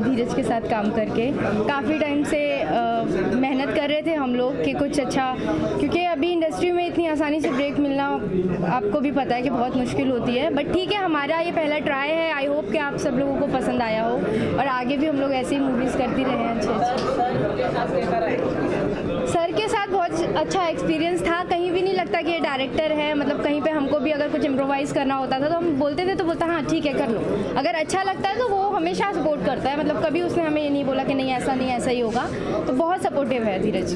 धीरज के साथ काम करके। काफ़ी टाइम से मेहनत कर रहे थे हम लोग कि कुछ अच्छा क्योंकि अभी इंडस्ट्री में इतनी आसानी से ब्रेक मिलना आपको भी पता है कि बहुत मुश्किल होती है। बट ठीक है, हमारा ये पहला ट्राई है। आई होप कि आप सब लोगों को पसंद आया हो और आगे भी हम लोग ऐसी मूवीज़ करती रहे। अच्छे अच्छे। अच्छा एक्सपीरियंस था। कहीं भी नहीं लगता कि ये डायरेक्टर है। मतलब कहीं पे हमको भी अगर कुछ इम्प्रोवाइज़ करना होता था तो हम बोलते थे तो बोलता हाँ ठीक है, कर लो। अगर अच्छा लगता है तो वो हमेशा सपोर्ट करता है। मतलब कभी उसने हमें ये नहीं बोला कि नहीं, ऐसा नहीं, ऐसा ही होगा। तो बहुत सपोर्टिव है धीरज।